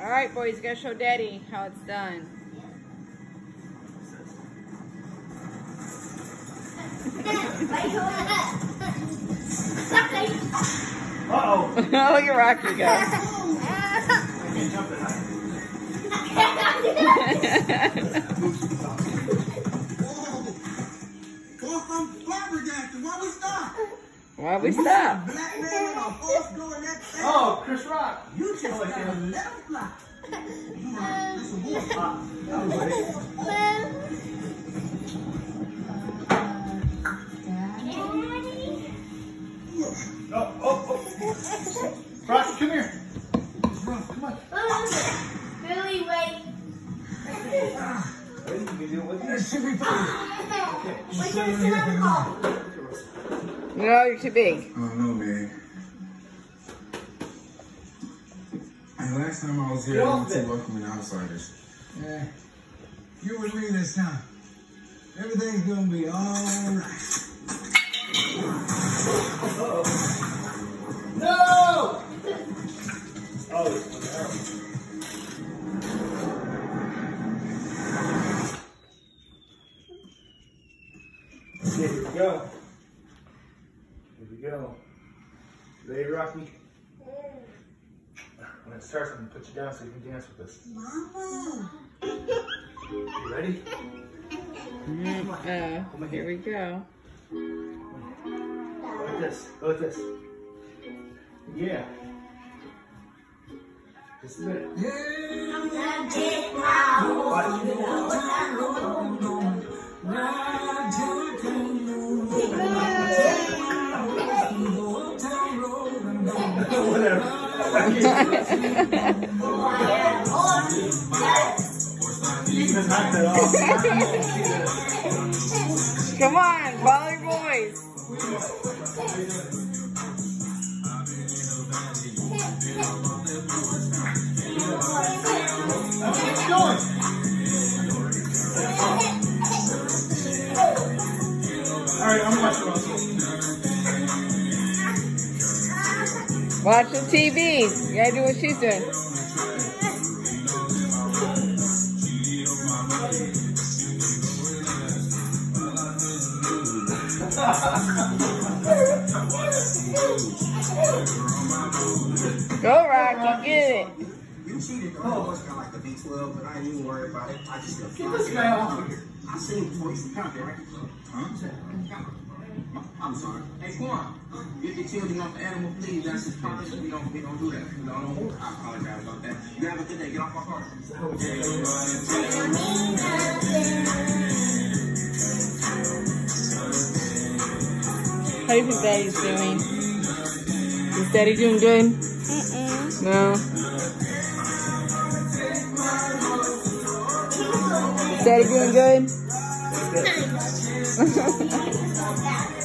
All right, boys, you gotta show Daddy how it's done. Uh-oh. Look at Rocky go. I can't jump that high. Well, I'm flabbergasted. Why we stop? Why we stop? Black man with a horse going that fast. Oh, Chris Rock. You just I like gotta him. let him fly. You know, it's a boy. Ah, that was right. Oh, oh, oh. Rocky, come here. Come on. Really wait. Ready? You can do it with me. That should be fun. What's your son called? No, you're too big. I don't know, man. And last time I was here, Get I off went to it. welcoming outsiders. Yeah. You with me this time. Everything's gonna be alright. No! Oh, it's terrible. Here we go. Here we go. Ready, Rocky? When it starts, I'm put you down so you can dance with us. Mama. You ready? Mm, uh, here we go. Go like this. Go like this. Yeah. Just a minute. Watch. Come on, follow your boys. All right, I'm watching Russell. Watch the TV. You gotta do what she's doing. Go, Rocky, get it. You cheated the horse got like a B12, but I ain't even worried about it. I just Get this guy off of here. I seen it before. You count that, right? Huh? I'm sorry. Hey, Quan, get the children off the animal, please. That's his policy. We don't, we don't do that. We don't, don't, I apologize about that. You have a good day. Get off my car. How do you think Daddy's doing? Is Daddy doing good? No. Is Daddy doing good?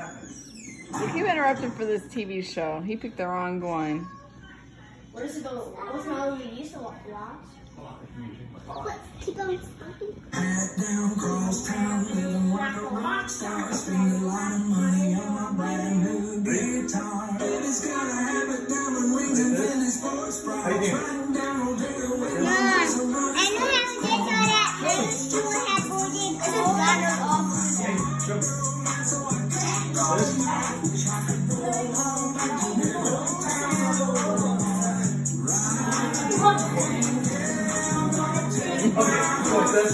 What happened? We keep interrupting for this TV show. He picked the wrong one. What is it going What's how we used to watch? Keep on talking. Head down, cross town, living like a rock star. Spend a lot of money on my brand new guitar. Baby's got a habit, diamond rings and Bentley sports bra. Until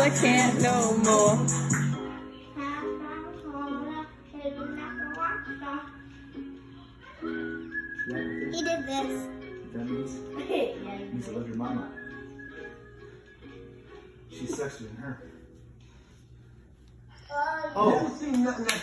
I can't no more. He did this. That means, yeah. means I love your mama. She's sexier than her. Uh, oh, Oh.